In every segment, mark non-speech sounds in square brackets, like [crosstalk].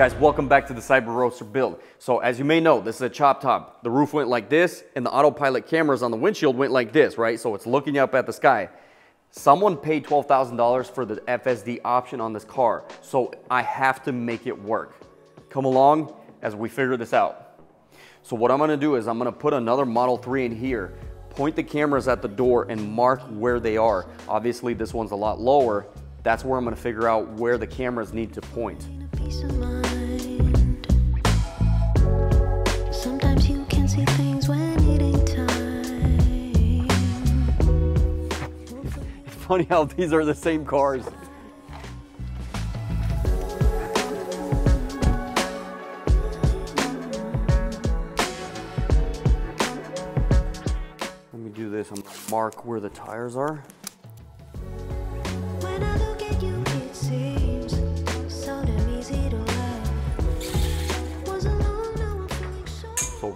guys, welcome back to the Cyber Roadster build. So as you may know, this is a chop top. The roof went like this and the autopilot cameras on the windshield went like this, right? So it's looking up at the sky. Someone paid $12,000 for the FSD option on this car, so I have to make it work. Come along as we figure this out. So what I'm gonna do is I'm gonna put another Model 3 in here, point the cameras at the door and mark where they are. Obviously this one's a lot lower. That's where I'm gonna figure out where the cameras need to point. Funny how these are the same cars. Let me do this. I'm gonna mark where the tires are.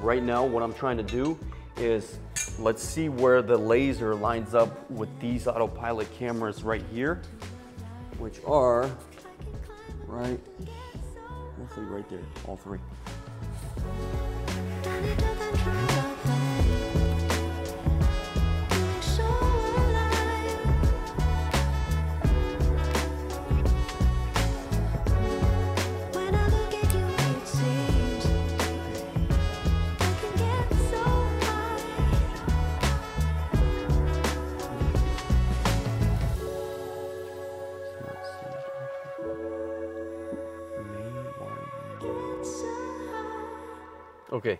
Right now what I'm trying to do is let's see where the laser lines up with these autopilot cameras right here, which are right, roughly right there, all three. Okay,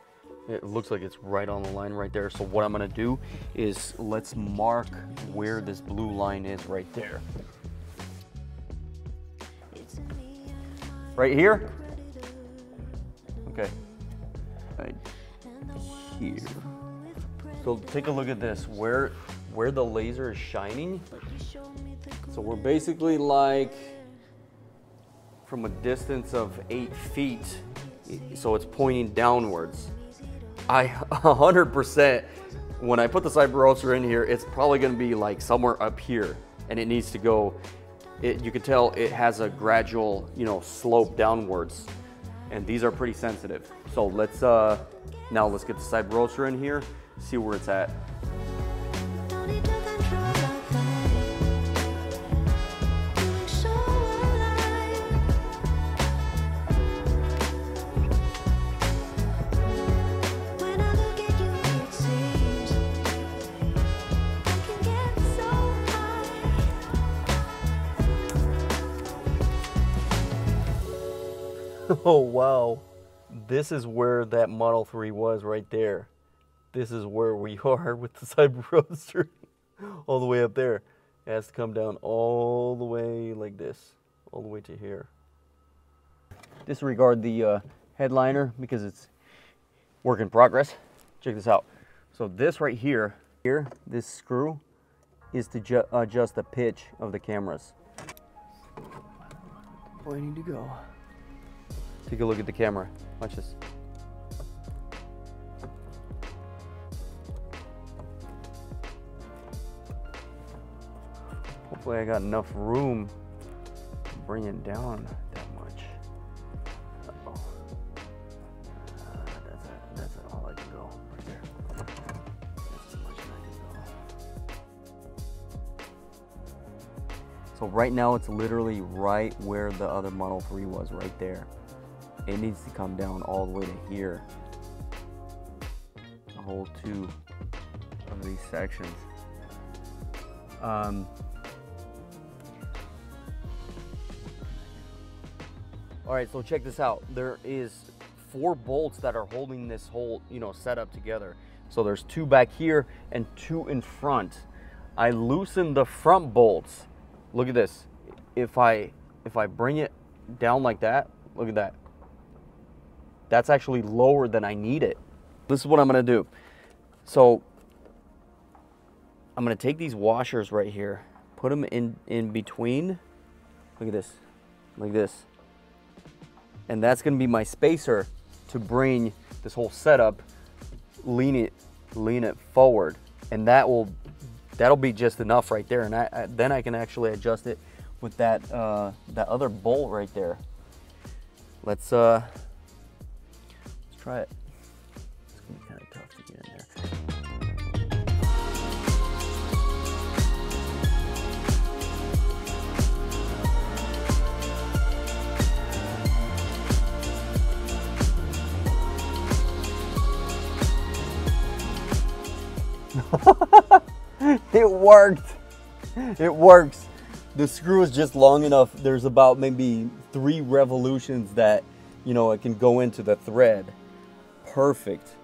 it looks like it's right on the line right there. So what I'm gonna do is let's mark where this blue line is right there. Right here? Okay. Right here. So take a look at this, where where the laser is shining. So we're basically like from a distance of eight feet, so it's pointing downwards. I [laughs] 100%, when I put the Roadster in here, it's probably gonna be like somewhere up here and it needs to go, it, you can tell it has a gradual, you know, slope downwards and these are pretty sensitive. So let's, uh, now let's get the Roadster in here, see where it's at. [laughs] Oh wow. This is where that Model 3 was right there. This is where we [laughs] are with the Cyber [laughs] Roadster. all the way up there. It has to come down all the way like this. All the way to here. Disregard the uh, headliner because it's work in progress. Check this out. So this right here, here, this screw is to ju- adjust the pitch of the cameras. Where I need to go. Take a look at the camera. Watch this. Hopefully I got enough room to bring it down that much. Uh-oh. Uh, that's, it. that's it. all I can go right there. That's as much as I can go. So right now it's literally right where the other Model 3 was, right there. It needs to come down all the way to here. The whole two of these sections. Um, all right, so check this out. There is four bolts that are holding this whole, you know, setup together. So there's two back here and two in front. I loosen the front bolts. Look at this. If I if I bring it down like that, look at that. That's actually lower than I need it. This is what I'm gonna do. So I'm gonna take these washers right here, put them in in between. Look at this, like this, and that's gonna be my spacer to bring this whole setup, lean it, lean it forward, and that will that'll be just enough right there. And I, I, then I can actually adjust it with that uh, that other bolt right there. let's uh, try it. It's gonna be kind of tough to get in there. [laughs] it worked. It works. The screw is just long enough. There's about maybe three revolutions that, you know, it can go into the thread. Perfect.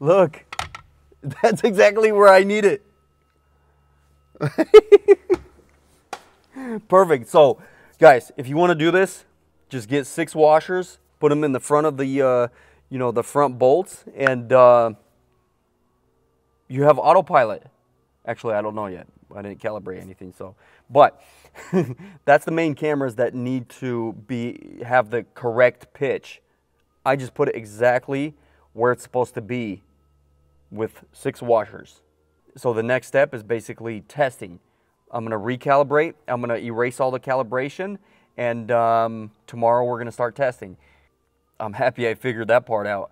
Look, [laughs] that's exactly where I need it. [laughs] Perfect. So, guys, if you want to do this, just get six washers, put them in the front of the, uh, you know, the front bolts, and uh, you have autopilot. Actually, I don't know yet. I didn't calibrate anything, so. But [laughs] that's the main cameras that need to be have the correct pitch. I just put it exactly where it's supposed to be with six washers. So the next step is basically testing. I'm gonna recalibrate. I'm gonna erase all the calibration, and um, tomorrow we're gonna start testing. I'm happy I figured that part out.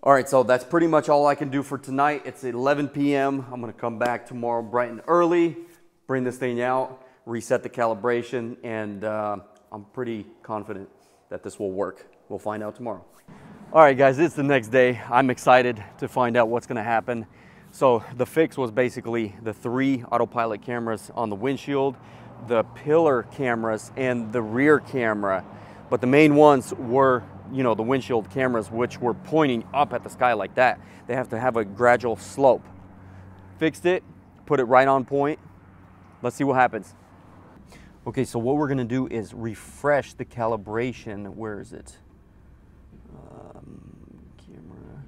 All right, so that's pretty much all I can do for tonight. It's 11 p.m. I'm gonna come back tomorrow bright and early, bring this thing out, reset the calibration, and uh, I'm pretty confident that this will work. We'll find out tomorrow. All right, guys, it's the next day. I'm excited to find out what's gonna happen. So the fix was basically the three autopilot cameras on the windshield, the pillar cameras, and the rear camera. But the main ones were, you know, the windshield cameras, which were pointing up at the sky like that. They have to have a gradual slope. Fixed it, put it right on point. Let's see what happens. Okay, so what we're gonna do is refresh the calibration. Where is it? Um, camera,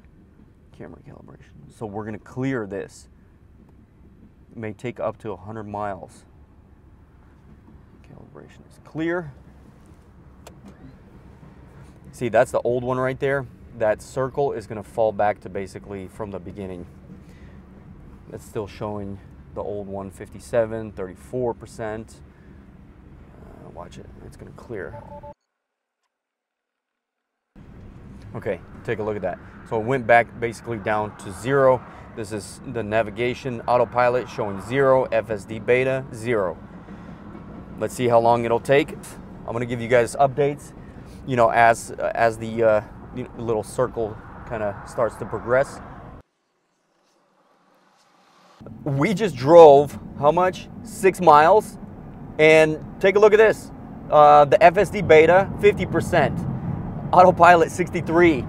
camera calibration. So we're gonna clear this. It may take up to 100 miles. Calibration is clear. See, that's the old one right there. That circle is gonna fall back to basically from the beginning. It's still showing the old one, 57, 34%. Uh, watch it, it's gonna clear. Okay, take a look at that. So it went back basically down to zero. This is the navigation autopilot showing zero, FSD beta, zero. Let's see how long it'll take. I'm gonna give you guys updates, you know, as as the uh, little circle kind of starts to progress. We just drove how much? Six miles, and take a look at this. Uh, the FSD beta, 50% autopilot 63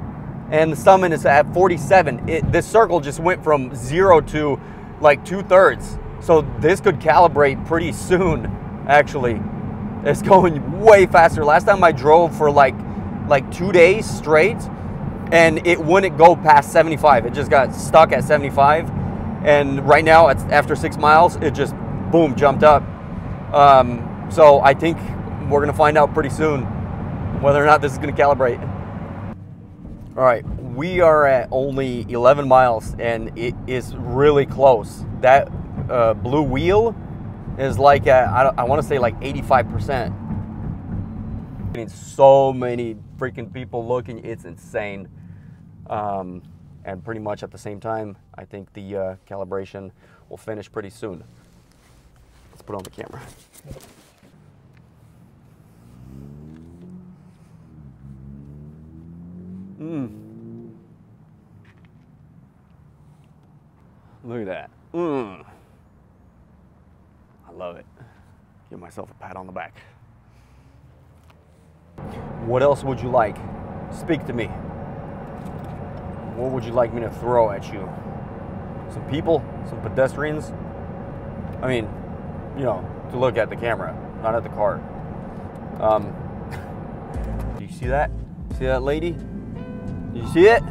and the summon is at 47 it, this circle just went from zero to like two-thirds so this could calibrate pretty soon actually it's going way faster last time i drove for like like two days straight and it wouldn't go past 75 it just got stuck at 75 and right now after six miles it just boom jumped up um, so i think we're gonna find out pretty soon whether or not this is going to calibrate. All right, we are at only 11 miles and it is really close. That uh, blue wheel is like, at, I, I want to say like 85%. Getting so many freaking people looking, it's insane. Um, and pretty much at the same time, I think the uh, calibration will finish pretty soon. Let's put on the camera. Mm. Look at that. Mm. I love it. Give myself a pat on the back. What else would you like? Speak to me. What would you like me to throw at you? Some people? Some pedestrians? I mean, you know, to look at the camera, not at the car. Um, [laughs] do you see that? See that lady? You see it?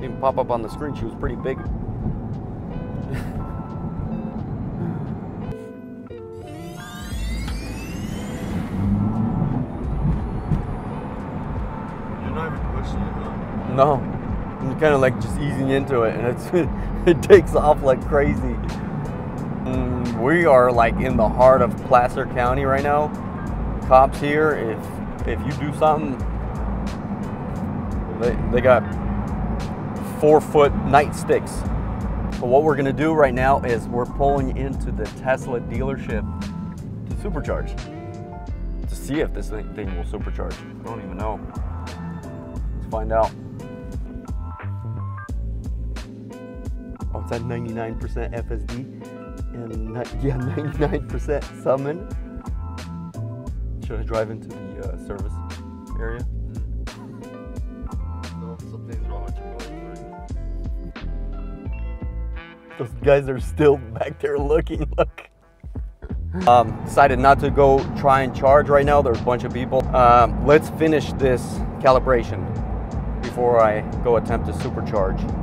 Didn't pop up on the screen. She was pretty big. Huh? No, kind of like just easing into it, and it's [laughs] it takes off like crazy. Mm, we are like in the heart of Placer County right now. Cops here, if if you do something, they they got four foot nightsticks. But what we're gonna do right now is we're pulling into the Tesla dealership to supercharge to see if this thing will supercharge. I don't even know. Let's find out. It's at 99% FSD and [laughs] yeah, 99% summon. Should I drive into the uh, service area? No, something's wrong with your. Those guys are still back there looking. Look. Um, decided not to go try and charge right now. There's a bunch of people. Um, let's finish this calibration before I go attempt to supercharge.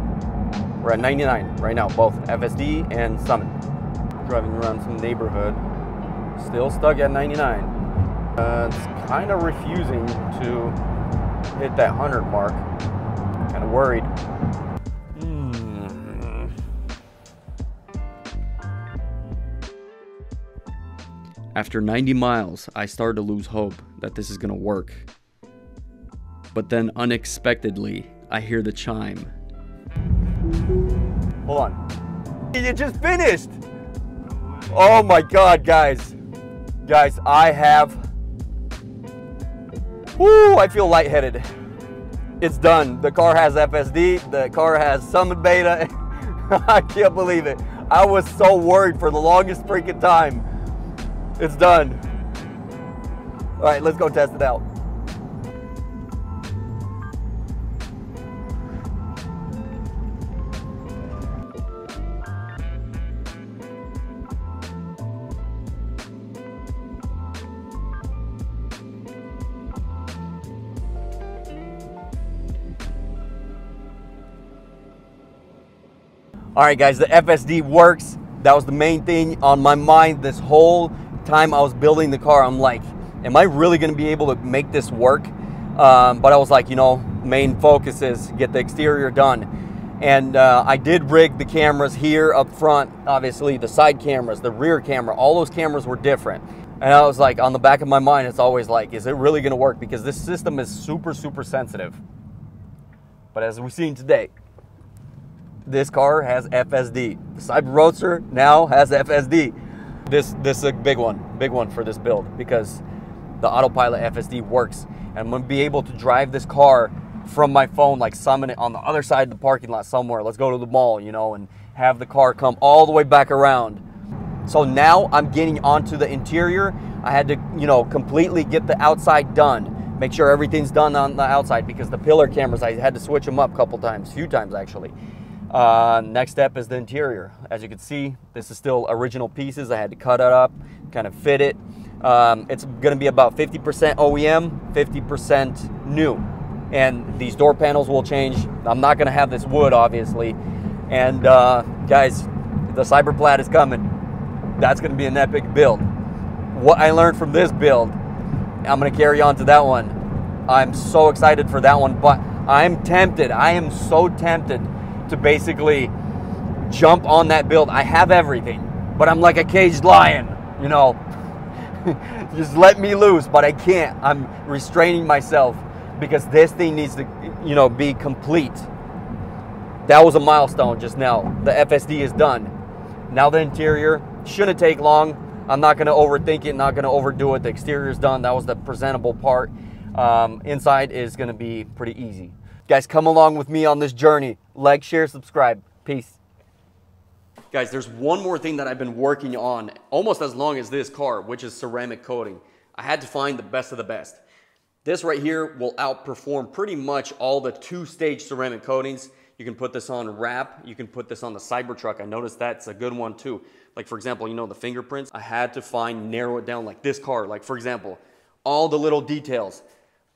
We're at 99 right now, both FSD and Summon. Driving around some neighborhood, still stuck at 99. Uh, it's kind of refusing to hit that 100 mark. Kind of worried. Hmm. After 90 miles, I started to lose hope that this is gonna work. But then unexpectedly, I hear the chime. Hold on. You just finished! Oh my god, guys. Guys, I have. Woo, I feel lightheaded. It's done. The car has FSD, the car has Summon Beta. [laughs] I can't believe it. I was so worried for the longest freaking time. It's done. All right, let's go test it out. All right, guys, the FSD works. That was the main thing on my mind this whole time I was building the car. I'm like, am I really to be able to make this work? Um, but I was like, you know, main focus is get the exterior done. And uh, I did rig the cameras here up front, obviously, the side cameras, the rear camera, all those cameras were different. And I was like, on the back of my mind, it's always like, is it really to work? Because this system is super, super sensitive. But as we've seen today, this car has FSD. The Cyber Roadster now has FSD. This this is a big one, big one for this build because the autopilot FSD works, and I'm gonna be able to drive this car from my phone, like summon it on the other side of the parking lot somewhere. Let's go to the mall, you know, and have the car come all the way back around. So now I'm getting onto the interior. I had to, you know, completely get the outside done. Make sure everything's done on the outside because the pillar cameras, I had to switch them up a couple times, few times actually. Uh, next step is the interior. As you can see, this is still original pieces. I had to cut it up, kind of fit it. Um, it's going to be about 50% OEM, 50% new. And these door panels will change. I'm not going to have this wood, obviously. And uh, guys, the Cyberplat is coming. That's going to be an epic build. What I learned from this build, I'm going to carry on to that one. I'm so excited for that one, but I'm tempted. I am so tempted to basically jump on that build. I have everything, but I'm like a caged lion, you know. [laughs] Just let me loose, but I can't. I'm restraining myself because this thing needs to, you know, be complete. That was a milestone just now. The FSD is done. Now the interior shouldn't take long. I'm not going to overthink it, not going to overdo it. The exterior is done. That was the presentable part. Um, inside is going to be pretty easy. Guys, come along with me on this journey. Like, share, subscribe. Peace. Guys, there's one more thing that I've been working on almost as long as this car, which is ceramic coating. I had to find the best of the best. This right here will outperform pretty much all the two-stage ceramic coatings. You can put this on wrap. You can put this on the Cybertruck. I noticed that's a good one too. Like for example, you know the fingerprints. I had to find narrow it down like this car. Like for example, all the little details.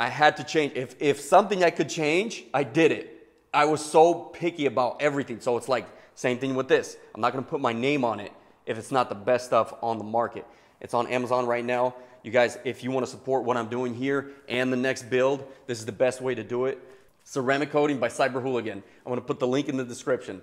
I had to change. If if something I could change, I did it. I was so picky about everything. So it's like same thing with this. I'm not gonna put my name on it if it's not the best stuff on the market. It's on Amazon right now. You guys, if you want to support what I'm doing here and the next build, this is the best way to do it. Ceramic coating by Cyber Hooligan. I'm gonna put the link in the description.